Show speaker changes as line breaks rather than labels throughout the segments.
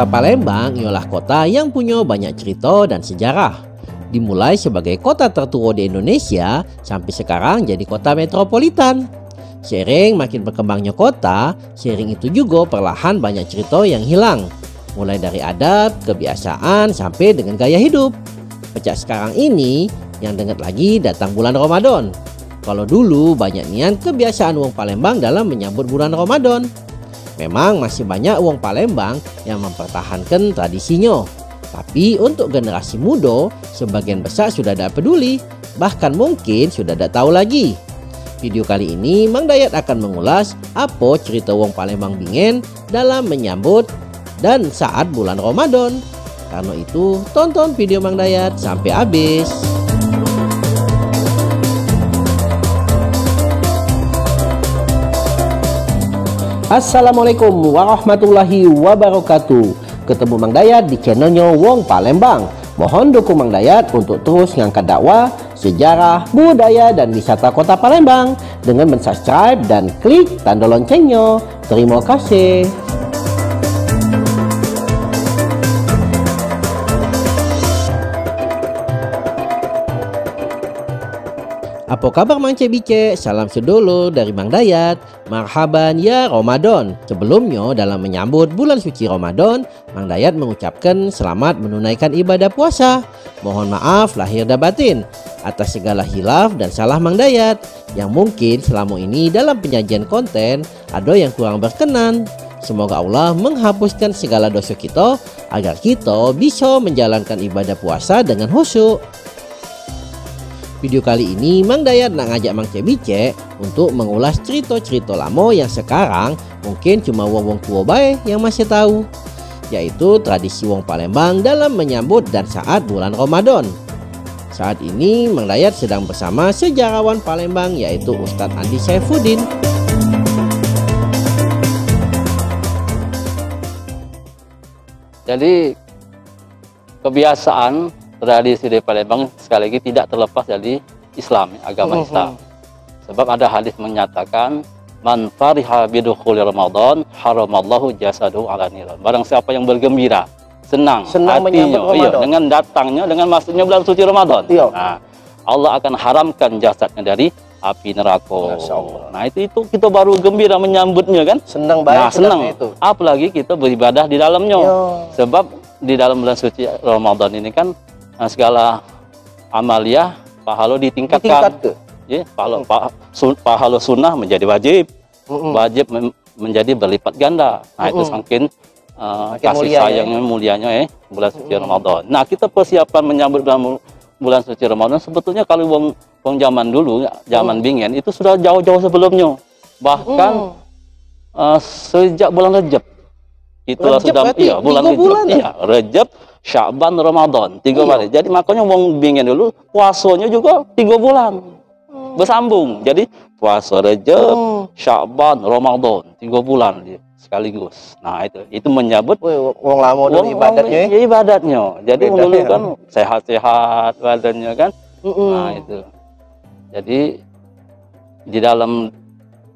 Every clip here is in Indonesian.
Kota Palembang ialah kota yang punya banyak cerita dan sejarah. Dimulai sebagai kota tertua di Indonesia sampai sekarang jadi kota metropolitan. Sering makin berkembangnya kota, sering itu juga perlahan banyak cerita yang hilang. Mulai dari adat, kebiasaan, sampai dengan gaya hidup. Pecah sekarang ini, yang dengar lagi datang bulan Ramadan. Kalau dulu banyak nian kebiasaan uang Palembang dalam menyambut bulan Ramadan. Memang masih banyak uang Palembang yang mempertahankan tradisinya. Tapi untuk generasi muda, sebagian besar sudah tidak peduli, bahkan mungkin sudah tidak tahu lagi. Video kali ini Mang Dayat akan mengulas apa cerita uang Palembang Bingen dalam menyambut dan saat bulan Ramadan. Karena itu, tonton video Mang Dayat sampai habis. Assalamualaikum warahmatullahi wabarakatuh. Ketemu Mang Dayat di channelnya Wong Palembang. Mohon dukung Mang Dayat untuk terus ngangkat dakwah, sejarah, budaya, dan wisata kota Palembang Dengan mensubscribe dan klik tanda loncengnya. Terima kasih Apa kabar Mang Cebice? Salam sedolo dari Mang Dayat. Marhaban ya Ramadan. Sebelumnya dalam menyambut bulan suci Ramadan, Mang Dayat mengucapkan selamat menunaikan ibadah puasa. Mohon maaf lahir dan batin atas segala hilaf dan salah Mang Dayat yang mungkin selama ini dalam penyajian konten ada yang kurang berkenan. Semoga Allah menghapuskan segala dosa kita agar kita bisa menjalankan ibadah puasa dengan khusyuk. Video kali ini Mang Dayat nak ngajak Mang Cebice untuk mengulas cerita-cerita lama yang sekarang mungkin cuma wong-wong tua baik yang masih tahu yaitu tradisi wong Palembang dalam menyambut dan saat bulan Ramadan. Saat ini Mang Dayat sedang bersama sejarawan Palembang yaitu Ustadz Andi Saifuddin.
Jadi kebiasaan tradisi di Palembang sekali lagi tidak terlepas dari Islam, agama
Mhm.
Islam. Sebab ada hadis menyatakan man fariha bidukhuli Ramadan haramallahu jasadu ala niran. Barang siapa yang bergembira, senang,
Senang menyambut
iya, dengan datangnya dengan masuknya bulan suci Ramadan.
Iya.
Nah, Allah akan haramkan jasadnya dari api neraka. Nah, itu itu kita baru gembira menyambutnya kan?
Senang
nah, senang. Apalagi kita beribadah di dalamnya.
Iya.
Sebab di dalam bulan suci Ramadan ini kan eh, segala amalia pahala ditingkatkan.
ke?
Ya, pahala, pa- sun- pahala sunnah menjadi wajib,
Mm-mm.
wajib menjadi berlipat ganda. Nah, itu
Mm-mm.
semakin eh,
Makin
kasih
mulia, ya.
sayangnya mulianya ya bulan suci Ramadan. Nah, kita persiapan menyambut bulan bulan suci Ramadan sebetulnya kalau wong wong zaman dulu, zaman
Mm.
bingen itu sudah jauh-jauh sebelumnya. Bahkan
Mm.
eh, sejak bulan Rejab itulah
Rejab
sudah iya bulan
tiga bulan ya?
iya Rejab Syaban Ramadan tiga
Iya.
kali jadi makanya wong bingen dulu puasanya juga tiga bulan bersambung jadi puasa Rejab
Hmm.
Syaban Ramadan tiga bulan dia sekaligus nah itu itu menyambut
wong lama dulu ibadatnya. ya.
ibadatnya jadi dulu
ya.
kan sehat-sehat badannya kan
Mm-mm.
Nah itu. Jadi di dalam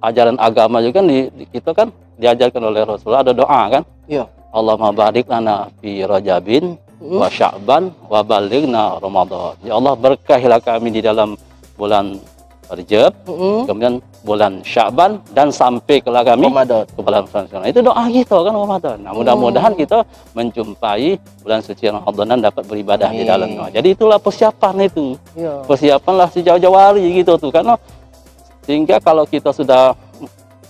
ajaran agama juga kan di, di- kita kan diajarkan oleh Rasulullah ada doa kan?
Iya.
Allahumma barik lana fi Rajabin
Mm.
wa Sya'ban wa balighna Ramadan. Ya Allah berkahilah kami di dalam bulan Rajab,
Mm-mm.
kemudian bulan Sya'ban dan sampai kelah kami
Ramadan.
ke bulan Ramadan. Itu doa kita kan Ramadan. Nah, mudah-mudahan kita menjumpai bulan suci Ramadan dan dapat beribadah di
Amin.
dalamnya. Jadi itulah persiapan itu
Iya.
persiapanlah sejauh-jauh hari gitu tuh karena sehingga kalau kita sudah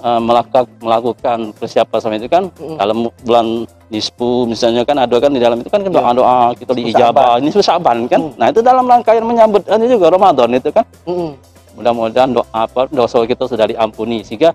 uh, melakukan melakukan persiapan sama itu kan
Mm.
dalam bulan nisfu misalnya kan ada kan di dalam itu kan
Iya.
doa-doa kita diijabah ini Syaban kan
Mm.
nah itu dalam rangkaian menyambut ini juga Ramadan itu kan
Mm-mm.
mudah-mudahan doa apa dosa kita sudah diampuni sehingga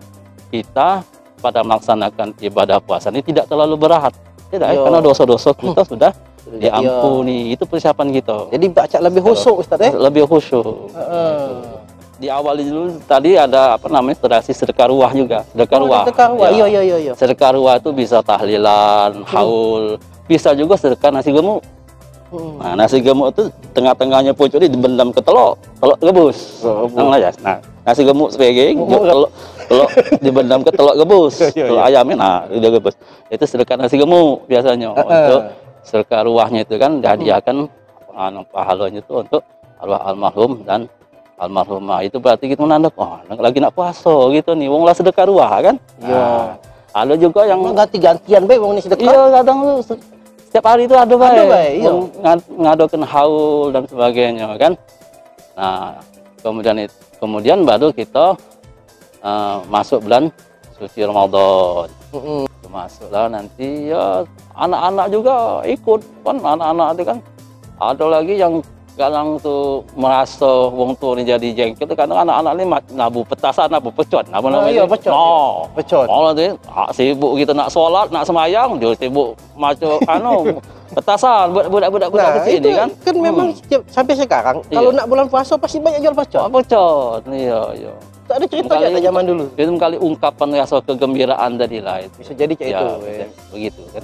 kita pada melaksanakan ibadah puasa ini tidak terlalu berat tidak
Iya.
karena dosa-dosa kita sudah
Iya.
diampuni itu persiapan kita
Jadi baca lebih khusyuk Ustaz eh.
lebih khusyuk
Heeh.
di awal dulu tadi ada apa namanya tradisi sedekah ruah juga sedekah ruah
Sedekah ruah.
Ya.
Iya iya iya iya.
sedekah ruah itu bisa tahlilan haul bisa juga sedekah nasi gemuk
Mm.
nah nasi gemuk itu tengah-tengahnya pucuk ini dibendam ke telur telur rebus
Rebus.
Nah, ya. nah nasi gemuk sebagai
Gemuk,
telur telur dibendam ke telur gembus
Iya,
telur ayamnya nah udah gembus itu sedekah nasi gemuk biasanya untuk sedekah ruahnya itu kan dihadiahkan anu pahalanya itu untuk arwah almarhum dan almarhumah itu berarti kita menandak oh lagi nak puasa gitu nih wong lah sedekah ruah kan
Iya.
Nah, ada juga yang
Emang ganti-gantian be wong ini sedekah.
iya kadang se- setiap hari itu ada baik,
Ada bae, iya.
Ngad- ngadokeun haul dan sebagainya kan nah kemudian itu kemudian baru kita eh, masuk bulan suci Ramadan
Mm-mm.
masuklah nanti ya anak-anak juga ikut kan anak-anak itu kan ada lagi yang kadang tuh merasa wong tua ini jadi jengkel kadang anak-anak mak- nabu petasan nabu pecot nabu
Oh, iya, pecot,
oh
Pecot.
Malah dia ah, sibuk kita nak sholat, nak semayang, dia sibuk macam anu petasan buat budak-budak budak
Nah,
kecil ni kan.
kan memang setiap, sampai sekarang
Iya.
kalau nak bulan puasa pasti banyak jual pecel.
Oh, pecot. Iya, iya.
Tak ada cerita
Kali-
aja zaman dulu.
Itu kali ungkapan rasa kegembiraan tadi lah itu.
Bisa jadi kayak
Ya,
itu. eh.
begitu kan.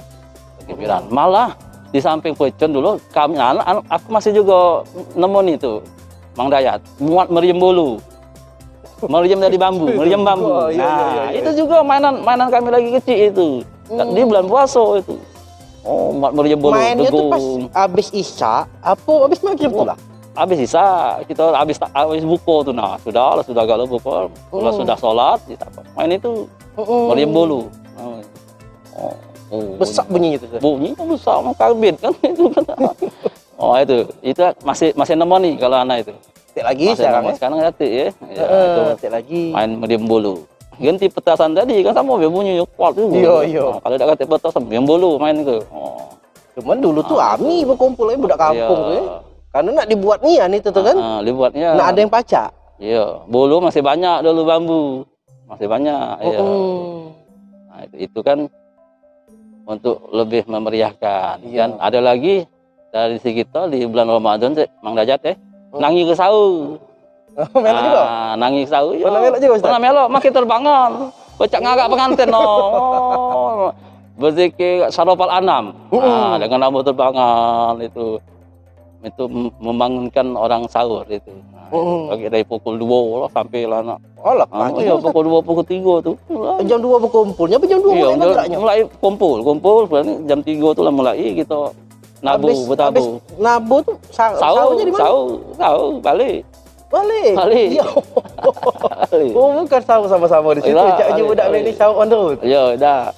Kegembiraan. Malah di samping pecon dulu kami anak, anak aku masih juga nemu nih tuh Mang Dayat muat meriam bolu. Meriam dari bambu, meriam bambu.
Oh, iya, iya,
nah,
iya, iya.
itu juga mainan mainan kami lagi kecil itu.
Hmm.
Di bulan puasa itu. Oh, muat meriam bolu,
Mainnya tuh pas habis isya, apa habis maghrib pula?
Habis sisa, kita habis habis buku tuh nah, sudah lah sudah galau buku. Kalau
Hmm.
sudah sholat, kita main itu
Mm-mm.
meriam bolu. Oh, oh, oh,
Besar bunyinya itu.
bunyinya besar mau karbit kan itu kan oh itu itu masih masih nemu nih kalau anak itu
Tik lagi
masih
sekarang ya.
sekarang ngerti ya, ya
Heeh,
itu
tik lagi.
main medium bulu ganti petasan tadi kan sama dia bunyi kuat tuh
Iya, iya.
Oh, kalau tidak kata petasan medium bulu main itu oh
Cuman dulu tuh
Ah.
ami berkumpul aja budak kampung tuh ya. Karena nak dibuat nian itu tuh kan.
ah, dibuatnya
Nak ada yang pacak.
iya bulu masih banyak dulu bambu masih banyak iya
Mm-mm.
nah, itu, itu kan untuk lebih memeriahkan
Iya.
kan ada lagi dari si kita di bulan Ramadan Cik, Mang Dajat ya
Oh.
nangi ke sahur
Melok juga.
Ah, nangis tahu ya.
Pernah melok juga, Ustaz?
Pernah melok, makin terbangun. Bocak ngagak pengantin no. Oh. Berzikir sarofal anam. Ah, dengan rambut terbangan itu itu mem- membangunkan orang sahur itu. Nah. Bagi dari pukul 2 lah sampai lah nak.
Oh lah,
Ah,
pagi
iya, pukul 2 pukul 3 tuh. Lah.
Jam 2 berkumpulnya, jam 2
Iya,
mulai
mulai, kumpul, kumpul berarti jam 3 tuh lah mulai kita nabu,
Habis-
bertabu.
habis Nabu tuh sah-
Sahur,
sahurnya di mana?
sahur, sahur, balik.
Balik.
Balik.
Ya.
balik.
Oh, bukan sahur sama-sama di situ. Cak Haji budak
balik.
ni sahur on the road.
Ya, dah.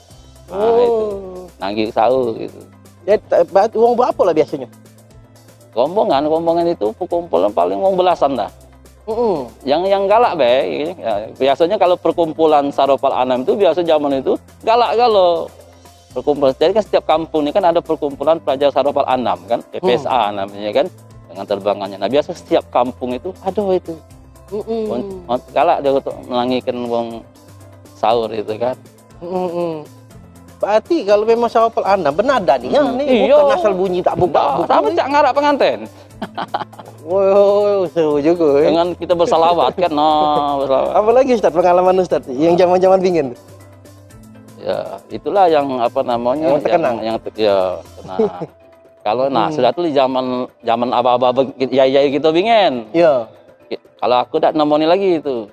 Nah, itu.
Oh.
Nagih sahur gitu.
Ya, uang berapa lah biasanya?
Rombongan, rombongan itu perkumpulan paling wong belasan dah.
Mm-mm.
Yang yang galak be, ya, biasanya kalau perkumpulan Saropal Anam itu biasa zaman itu galak kalau perkumpulan. Jadi kan setiap kampung ini kan ada perkumpulan pelajar Saropal Anam kan, PPSA namanya kan dengan terbangannya. Nah biasa setiap kampung itu ada itu.
Mm-mm.
Wong- Galak dia untuk menangikan wong sahur itu kan.
Mm-mm. Berarti kalau memang sahur anda benar dah ni, ya,
Mm,
ni
iya.
bukan asal bunyi tak buka.
Nah, tapi cak ngarak pengantin.
Wow, seru juga. Eh.
Dengan kita bersalawat kan, nah, bersalawat.
Apa lagi Ustaz pengalaman Ustaz yang zaman-zaman bingin?
ya itulah yang apa namanya
Yang terkenang.
yang, yang ya nah kalau nah
Hmm.
sudah tuh di zaman zaman aba-aba ya ya kita bingin
Ya.
Ki- kalau aku tak nemoni lagi itu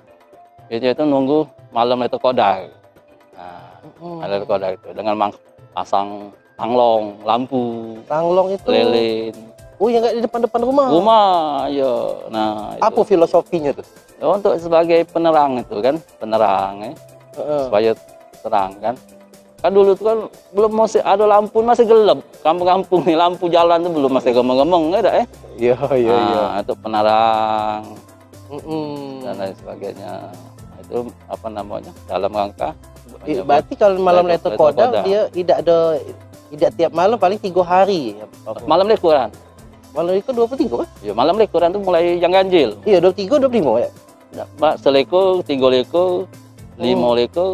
itu itu nunggu malam itu kodak nah malam itu kodak itu dengan mang- pasang panglong lampu
Ranglong itu.
lilin
Oh, yang enggak di depan-depan rumah.
rumah ya nah itu.
Apa filosofinya tuh?
Ya, untuk sebagai penerang itu kan penerang ya
Heeh.
supaya terang kan kan dulu tuh kan belum masih ada lampu masih gelap kampung-kampung nih lampu jalan tuh belum masih gemeng-gemeng ya dah eh
Iya, iya, iya.
nah, itu penerang
Mm-mm.
dan lain sebagainya itu apa namanya dalam rangka
I- Berarti kalau malam Lailatul Qadar
Qadar.
dia tidak ada tidak tiap malam paling tiga hari.
malam lekuran
Malam itu 23 kan?
ya malam lekuran tuh mulai yang ganjil
Iya, 23 25 ya.
Mbak seleko tiga leko lima
Hmm.
leko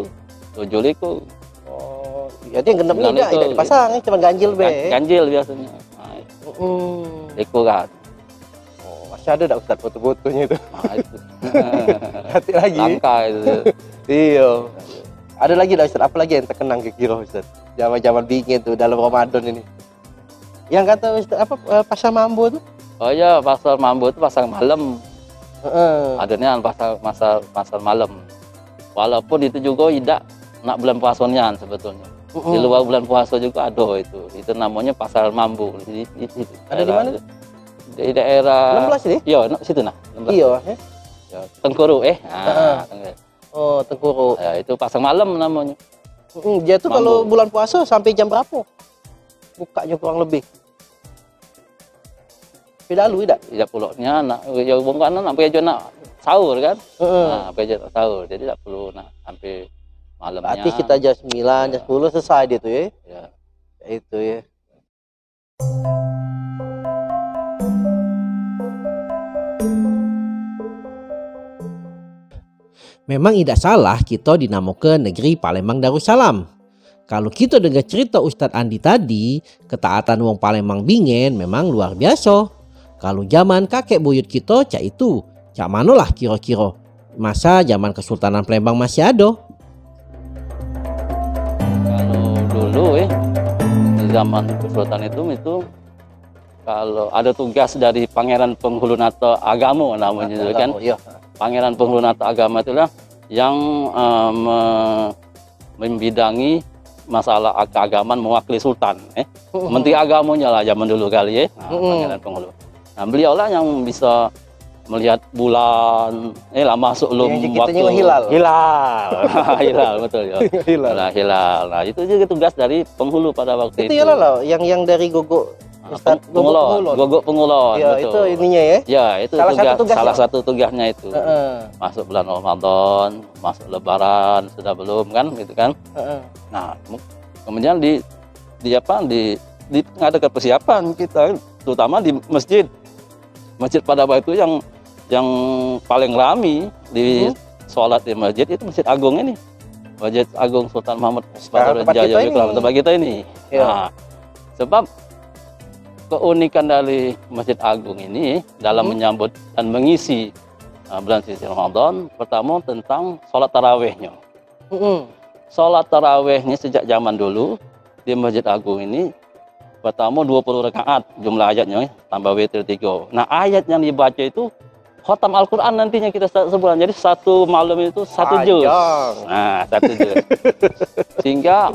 tujuh leko
Oh, ya dia genep
Sembilan
tidak,
itu,
tidak dipasang, cuma ganjil be.
Gan- ganjil biasanya nah,
Mm.
lekuran
Oh, masih ada tak Ustaz foto-fotonya itu?
nah, itu
Hati lagi.
langka itu
Iya. Ada lagi dah Ustaz, apa lagi yang terkenang kira Ustaz? Zaman-zaman dingin tuh dalam Ramadan ini. Yang kata Ustaz apa eh, pasar mambo tuh?
Oh iya, pasar Mambo itu pasar malam.
Heeh.
Adanya pasar pasar pasar malam. walaupun itu juga tidak nak bulan puasanya sebetulnya di
Mm-mm.
luar bulan puasa juga ada itu itu namanya pasar mambu di, di, di,
Ada di mana?
di daerah
16 ini?
iya situ nah 16.
Iya. eh.
Ya, Tengkuru eh ah, Tengkuru.
Oh, Tengkuru.
Ya, itu pasar malam namanya
Mm, dia tuh
Mambu.
kalau bulan puasa sampai jam berapa? Bukanya kurang lebih. Tapi lalu tidak?
tidak puloknya nak ya bukan nak pergi nak sahur kan
Heeh.
nah pergi nak sahur jadi tak perlu nak sampai malamnya
Berarti kita jam 9, jam 10 selesai dia tuh ya.
ya.
Itu ya.
Memang tidak salah kita dinamakan negeri Palembang Darussalam. Kalau kita dengar cerita Ustadz Andi tadi, ketaatan wong Palembang bingen memang luar biasa. Kalau zaman kakek buyut kita cak itu, cak manolah kira-kira. Masa zaman Kesultanan Palembang masih ada?
kalau dulu eh zaman kesultanan itu itu kalau ada tugas dari pangeran penghulu nato agama namanya itu kan
Iya.
Pangeran penghulu agama itulah yang eh, me- membidangi masalah keagamaan mewakili sultan eh. Menteri agamanya lah zaman dulu kali ya nah,
Mm-mm.
pangeran penghulu nah beliau lah yang bisa melihat bulan eh lah masuk belum
nyebut hilal.
hilal. Hilal betul ya.
Hilal.
hilal hilal. Nah itu juga tugas dari penghulu pada waktu
Itu
itu.
ya lah yang yang dari gogok Ustaz
peng- pengulon
Gogok
pengulon
Ya, itu
betul
ininya ya.
ya itu
Salah satu
tugas
tugasnya.
salah satu tugasnya itu
Heeh.
masuk bulan Ramadan, masuk Lebaran sudah belum kan gitu kan.
Heeh.
Nah, mu- kemudian di di apa di di mengadakan persiapan kita terutama di masjid. Masjid pada waktu itu yang yang paling rami di
Mhm.
sholat di masjid itu Masjid Agung ini. Masjid Agung Sultan Muhammad
Sekarang tempat kita ini.
tempat kita ini.
Ya.
Nah, sebab keunikan dari Masjid Agung ini dalam
Mhm.
menyambut dan mengisi uh, bulan suci Ramadan pertama tentang sholat tarawehnya.
Heeh.
Sholat tarawehnya sejak zaman dulu di Masjid Agung ini pertama 20 rakaat jumlah ayatnya tambah witir 3. Nah ayat yang dibaca itu khotam Al-Quran nantinya kita se- sebulan. Jadi satu malam itu satu juz. Nah, satu juz. Sehingga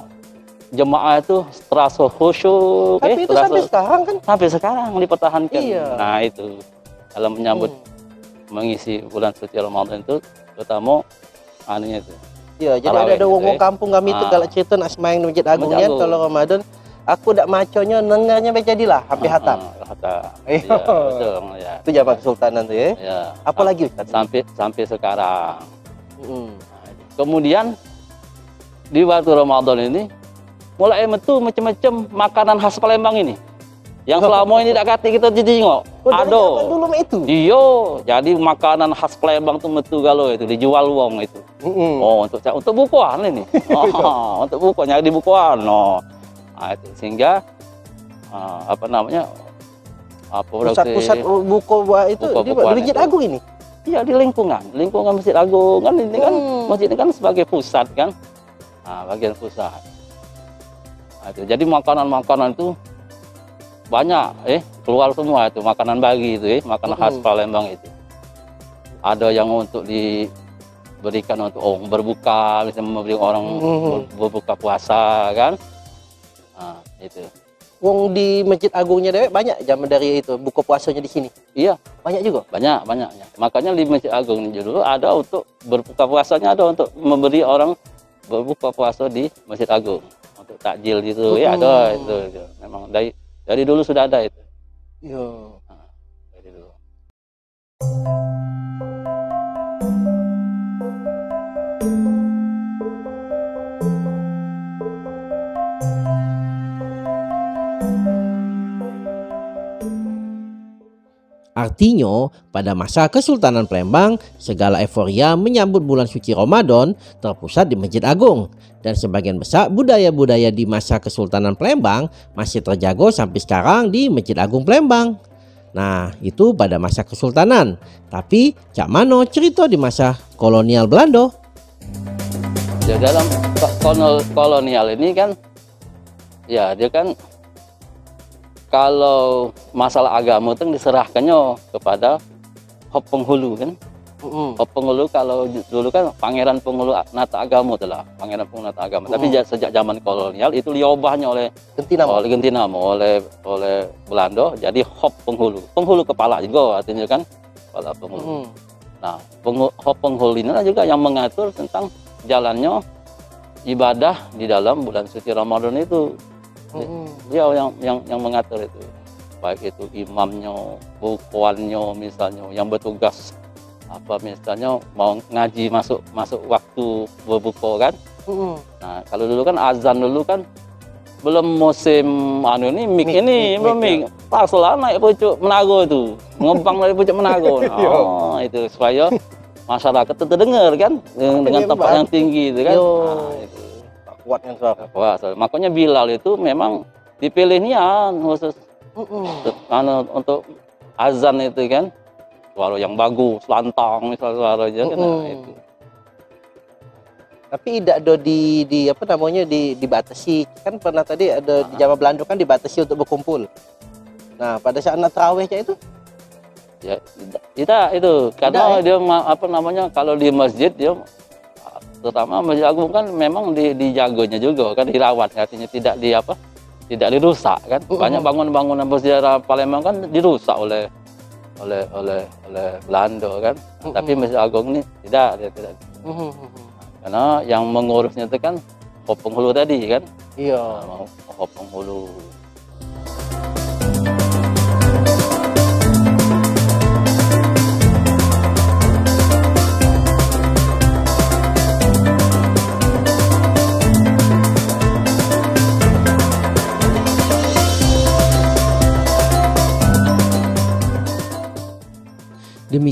jemaah itu terasa khusyuk.
Tapi
eh,
itu
terasa-
sampai sekarang kan.
sampai sekarang dipertahankan.
Iya.
Nah itu dalam menyambut
Hmm.
mengisi bulan suci Ramadan itu terutama anunya itu.
Iya, jadi
Tarawih
ada ada
gitu,
wong
eh.
kampung kami itu
Ah.
kalau cerita nak semayang di Masjid Agungnya
Agung.
kalau Ramadan aku dak maconya nengarnya baca jadilah hampir hatam.
Ah, ah, hatam.
Iya.
Iya, betul ya.
Itu zaman kesultanan tuh ya.
Ya.
Apa lagi Ustaz?
Sampai sampai sekarang.
Mm.
Kemudian di waktu Ramadan ini mulai metu macam-macam makanan khas Palembang ini. Yang selama ini tak kati kita tengok.
Oh, dari
Ada.
zaman dulu itu.
Iyo, jadi makanan khas Palembang tuh metu galo itu dijual wong itu.
Mm-mm.
Oh, untuk untuk bukuan ini. Oh, untuk buku nyari di bukuan. No. Nah, itu sehingga ah, apa namanya? Apa
Pusat-pusat buku itu
Buku
di, Masjid. Agung ini.
Iya di lingkungan, lingkungan Masjid Agung kan ini kan
Hmm.
masjid ini kan sebagai pusat kan. Nah, bagian pusat. Itu. Jadi makanan-makanan itu banyak eh keluar semua itu makanan bagi itu eh makanan khas. Palembang itu. Ada yang untuk diberikan untuk orang berbuka, bisa memberi orang berbuka puasa kan. Nah, itu.
Wong di Masjid Agungnya dewek banyak zaman dari itu buku puasanya di sini.
Iya,
Banyak juga.
banyak banyaknya. Makanya di Masjid Agung ini dulu ada untuk berbuka puasanya ada untuk memberi orang berbuka puasa di Masjid Agung untuk takjil gitu ya ada
Hmm.
itu, itu. Memang dari dari dulu sudah ada itu.
Iya.
Dari dulu.
Artinya, pada masa Kesultanan Palembang, segala euforia menyambut bulan suci Ramadan terpusat di Masjid Agung. Dan sebagian besar budaya-budaya di masa Kesultanan Palembang masih terjaga sampai sekarang di Masjid Agung Palembang. Nah, itu pada masa Kesultanan. Tapi, cak mano cerita di masa kolonial Belanda?
Ya dalam ko- kolonial, kolonial ini kan ya dia kan kalau masalah agama itu diserahkannya kepada hop penghulu kan. Hop Penghulu kalau dulu kan Pangeran Penghulu Nata Agama itulah, Pangeran Penghulu Nata Agama. Tapi
Mm.
ja- sejak zaman kolonial itu diubahnya oleh
Ganti nama.
oleh ganti nama oleh oleh Belanda jadi Hop Penghulu. Penghulu kepala juga artinya kan kepala penghulu.
Mm-mm.
Nah, penghu- Hop Penghulu ini juga yang mengatur tentang jalannya ibadah di dalam bulan suci Ramadan itu.
Mm-mm.
Dia yang yang yang mengatur itu. Baik itu imamnya, bukuannya misalnya yang bertugas apa misalnya mau ngaji masuk masuk waktu berbuka kan.
Mm-mm.
Nah, kalau dulu kan azan dulu kan belum musim anu ini mik
Mik,
ini
mik,
belum
mik,
mik. Paslah naik pucuk menago itu. Ngembang dari pucuk menago. Oh, itu supaya masyarakat itu dengar kan dengan
Iya,
tempat yang tinggi itu kan. Nah, itu.
Kuat kan.
Wah, so- makanya Bilal itu memang dipilihnya khusus
Mm-mm.
anu, untuk azan itu kan. Suara yang bagus, lantang misal suaranya kan. Nah, itu.
Tapi tidak ada di di apa namanya di dibatasi kan pernah tadi ada di zaman Belanda kan dibatasi untuk berkumpul. Nah pada saat nak terawihnya itu
Ya, tidak, tidak itu karena
Tidak, ya?
dia apa namanya kalau di masjid dia terutama masjid agung kan memang di, dijaganya juga kan dirawat artinya tidak di apa tidak dirusak kan
Mm-mm.
banyak bangunan-bangunan bersejarah Palembang kan dirusak oleh oleh oleh oleh Belanda kan
Mm-mm.
tapi masjid agung ini tidak dia tidak
Mhm.
karena yang mengurusnya itu kan Hop penghulu tadi kan
iya.
Nah, Hop penghulu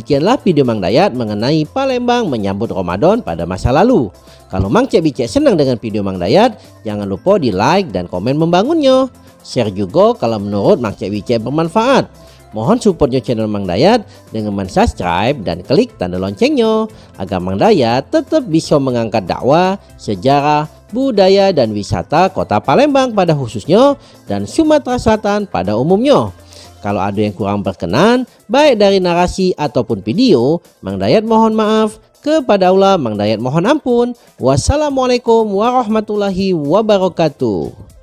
Demikianlah video Mang Dayat mengenai Palembang menyambut Ramadan pada masa lalu. Kalau Mang Cek Bicek senang dengan video Mang Dayat, jangan lupa di like dan komen membangunnya. Share juga kalau menurut Mang Cek Bicek bermanfaat. Mohon supportnya channel Mang Dayat dengan subscribe dan klik tanda loncengnya agar Mang Dayat tetap bisa mengangkat dakwah, sejarah, budaya dan wisata kota Palembang pada khususnya dan Sumatera Selatan pada umumnya. Kalau ada yang kurang berkenan, baik dari narasi ataupun video, Mang Dayat mohon maaf. Kepada Allah, Mang Dayat mohon ampun. Wassalamualaikum warahmatullahi wabarakatuh.